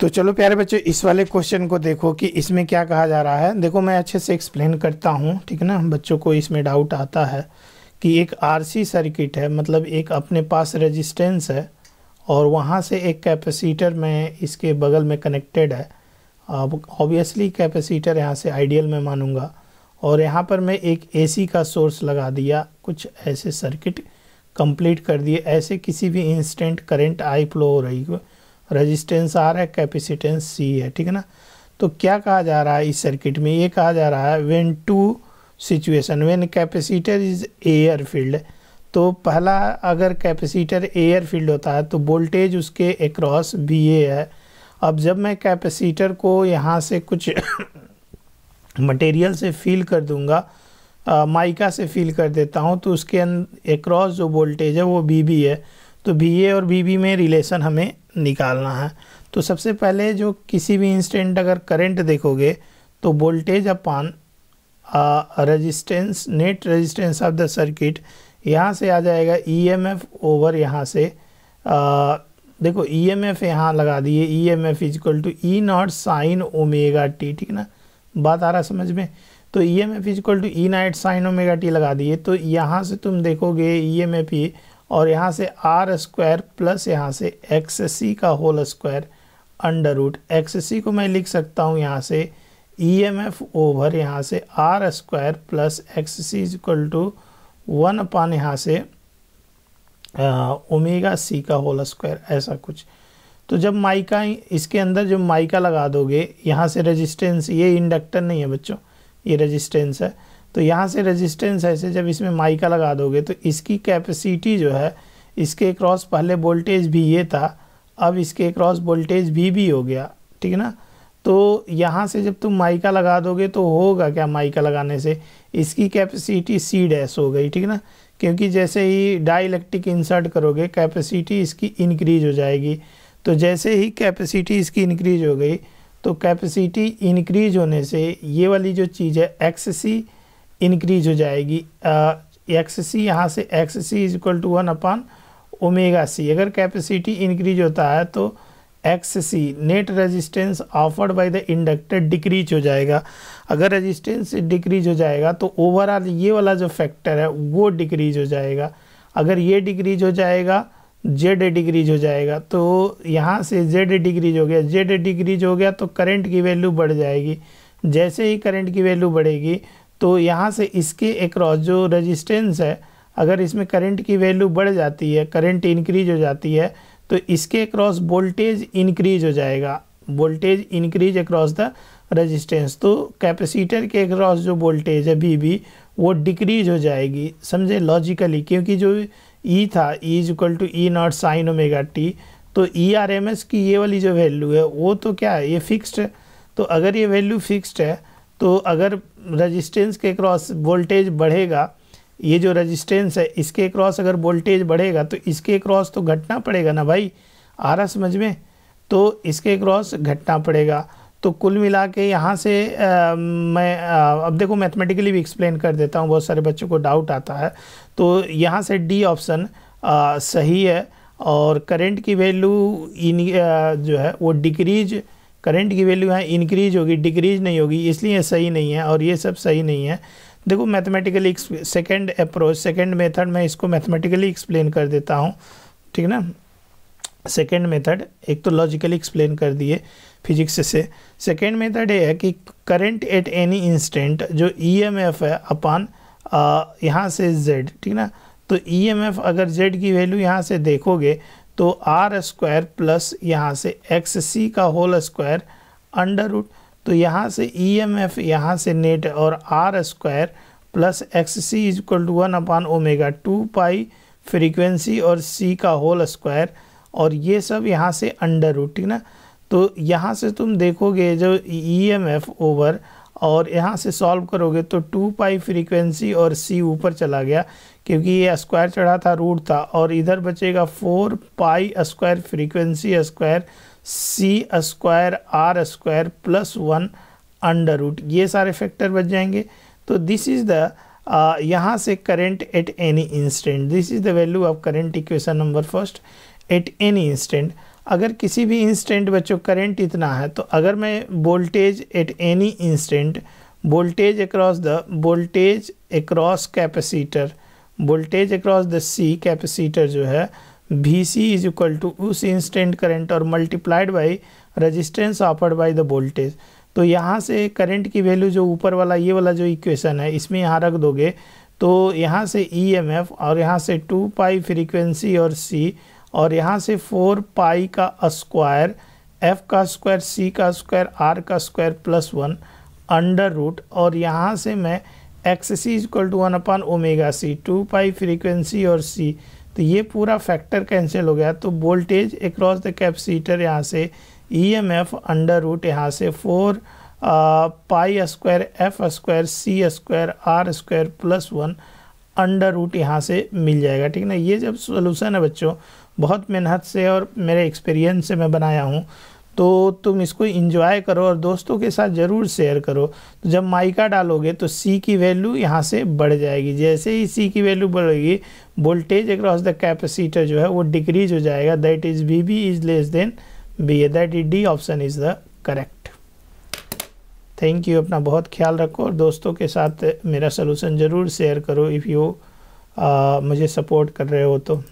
तो चलो प्यारे बच्चों, इस वाले क्वेश्चन को देखो कि इसमें क्या कहा जा रहा है। देखो, मैं अच्छे से एक्सप्लेन करता हूँ, ठीक ना? बच्चों को इसमें डाउट आता है कि एक आरसी सर्किट है मतलब एक अपने पास रेजिस्टेंस है और वहाँ से एक कैपेसिटर में इसके बगल में कनेक्टेड है। अब ऑब्वियसली कैपेसिटर यहाँ से आइडियल में मानूँगा और यहाँ पर मैं एक एसी का सोर्स लगा दिया, कुछ ऐसे सर्किट कंप्लीट कर दिए। ऐसे किसी भी इंस्टेंट करंट आई फ्लो हो रही है। रेजिस्टेंस आर है, कैपेसिटेंस सी है, ठीक है ना? तो क्या कहा जा रहा है इस सर्किट में? ये कहा जा रहा है when two situation when capacitor is air field तो पहला अगर कैपेसिटर एयर फ़ील्ड होता है तो वोल्टेज उसके अक्रॉस बी ए है। अब जब मैं कैपेसिटर को यहाँ से कुछ मटेरियल से फील कर दूँगा माइका से फील कर देता हूँ तो उसके अक्रॉस जो वोल्टेज है, वो बी बी है। तो बी ए और बी बी में रिलेशन हमें निकालना है। तो सबसे पहले जो किसी भी इंस्टेंट अगर करंट देखोगे तो voltage upon resistance net resistance of the circuit यहाँ से आ जाएगा। ईएमएफ ओवर यहाँ से आ, देखो ईएमएफ यहाँ लगा दिए। E M F is equal to E naught sine omega T ठीक ना? बात आ रहा समझ में? तो E M F is equal to E naught sine omega T लगा दिए। तो यहाँ से तुम देखोगे ई एम एफ़ और यहाँ से आर स्क्वायर प्लस यहाँ से एक्स सी का whole square under root X C को मैं लिख सकता हूँ यहाँ से ई एम एफ़ ओवर यहाँ से R square plus X C is equal to one upon यहाँ से ओमेगा सी का होल स्क्वायर ऐसा कुछ। तो जब माइका इसके अंदर जो माइका लगा दोगे, यहाँ से रेजिस्टेंस ये इंडक्टर नहीं है बच्चों, ये रेजिस्टेंस है। तो यहाँ से रेजिस्टेंस ऐसे जब इसमें माइका लगा दोगे तो इसकी कैपेसिटी जो है, इसके क्रॉस पहले वोल्टेज भी ये था, अब इसके क्रॉस वोल्टेज भी भी हो गया, ठीक है ना? तो यहाँ से जब तुम माइका लगा दोगे तो होगा क्या माइका लगाने से? इसकी कैपेसिटी सी डैश हो गई, ठीक है ना? क्योंकि जैसे ही डाई इलेक्ट्रिक इंसर्ट करोगे कैपेसिटी इसकी इंक्रीज हो जाएगी। तो जैसे ही कैपेसिटी इसकी इंक्रीज हो गई तो कैपेसिटी इंक्रीज होने से ये वाली जो चीज़ है एक्स सी इंक्रीज हो जाएगी। एक्स सी यहाँ से X C is equal to one upon omega C अगर कैपेसिटी इंक्रीज होता है तो X C net resistance offered by the inductor decrease हो जाएगा। अगर रेजिस्टेंस डिक्रीज हो जाएगा तो ओवरऑल ये वाला जो फैक्टर है वो डिक्रीज हो जाएगा। अगर ये डिक्रीज हो जाएगा जेड डिक्रीज हो जाएगा। तो यहाँ से जेड डिक्रीज हो गया। जेड डिक्रीज हो गया तो करंट की वैल्यू बढ़ जाएगी। जैसे ही करंट की वैल्यू बढ़ेगी तो यहाँ से इसके अक्रॉस जो रेजिस्टेंस है, अगर इसमें करंट की वैल्यू बढ़ जाती है करंट इंक्रीज हो जाती है तो इसके अक्रॉस वोल्टेज इंक्रीज हो जाएगा। Voltage increase across the resistance तो कैपेसिटर के अक्रॉस जो वोल्टेज है बी बी वो डिक्रीज हो जाएगी। समझे? लॉजिकली क्योंकि जो ई e था E is equal to E naught sine omega T तो ई आर एम एस की ये वाली जो वैल्यू है, वो तो क्या है? ये फिक्स्ड है। तो अगर ये वैल्यू फिक्स्ड है तो अगर रजिस्टेंस के क्रॉस वोल्टेज बढ़ेगा ये जो रजिस्टेंस है इसके क्रॉस अगर वोल्टेज बढ़ेगा तो इसके क्रॉस तो घटना पड़ेगा ना भाई? आ रहा समझ में? तो इसके क्रॉस घटना पड़ेगा। तो कुल मिला के यहाँ से आ, मैं आ, अब देखो मैथमेटिकली भी एक्सप्लेन कर देता हूँ बहुत सारे बच्चों को डाउट आता है। तो यहाँ से डी ऑप्शन सही है और करंट की वैल्यू इन जो है वो डिक्रीज करंट की वैल्यू यहाँ इंक्रीज होगी डिक्रीज नहीं होगी, इसलिए सही नहीं है और ये सब सही नहीं है। देखो mathematically second approach second method में इसको मैथमेटिकली एक्सप्लेन कर देता हूँ, ठीक है ना? सेकेंड मेथड एक तो लॉजिकली एक्सप्लेन कर दिए फिजिक्स से। सेकेंड मेथड ये है कि करंट एट एनी इंस्टेंट जो ईएमएफ है, अपान यहाँ से जेड ठीक ना? तो ईएमएफ अगर जेड की वैल्यू यहाँ से देखोगे तो आर स्क्वायर प्लस यहाँ से एक्स सी का होल स्क्वायर अंडर रूट तो यहाँ से ई एम एफ़ यहाँ से नेट और R square plus X C is equal to one upon omega two pi frequency और सी का होल स्क्वायर और ये सब यहाँ से अंडर रूट ठीक ना? तो यहाँ से तुम देखोगे जो ई एम एफ़ ओवर और यहाँ से सॉल्व करोगे तो टू पाई फ्रीक्वेंसी और सी ऊपर चला गया। क्योंकि ये स्क्वायर चढ़ा था, रूट था और इधर बचेगा four pi square frequency square, C square, R square plus one under root. ये सारे फैक्टर बच जाएँगे। तो दिस इज़ द यहाँ से current at any instant this is the value of current equation number first at any instant अगर किसी भी इंस्टेंट बच्चों करंट इतना है तो अगर मैं voltage at any instant voltage across the voltage across capacitor voltage across the C capacitor जो है V C is equal to उस इंस्टेंट करंट और multiplied by resistance offered by the voltage तो यहाँ से करंट की वैल्यू जो ऊपर वाला, ये वाला जो इक्वेशन है, इसमें यहाँ रख दोगे तो यहाँ से ई एम एफ़ और यहाँ से टू पाई फ्रीक्वेंसी और सी और यहाँ से फोर पाई का स्क्वायर एफ़ का स्क्वायर सी का स्क्वायर आर का square plus one under root और यहाँ से मैं X C equal to one upon omega C two pi frequency और सी तो ये पूरा फैक्टर कैंसिल हो गया। तो वोल्टेज अक्रॉस द कैपेसिटर यहाँ से E M F under root यहाँ से four pi square F square C square R square plus one under root यहाँ से मिल जाएगा। ठीक है ना? ये जब सोल्यूशन है बच्चों, बहुत मेहनत से और मेरे एक्सपीरियंस से मैं बनाया हूँ। तो तुम इसको इंजॉय करो और दोस्तों के साथ ज़रूर शेयर करो। तो जब माइका डालोगे तो सी की वैल्यू यहाँ से बढ़ जाएगी। जैसे ही सी की वैल्यू बढ़ेगी वोल्टेज अक्रॉस द कैपेसिटर जो है वो डिक्रीज हो जाएगा। That is V B is less than B A that is D option is the correct thank you अपना बहुत ख्याल रखो और दोस्तों के साथ मेरा सोल्यूशन ज़रूर शेयर करो। इफ़ यू मुझे सपोर्ट कर रहे हो तो।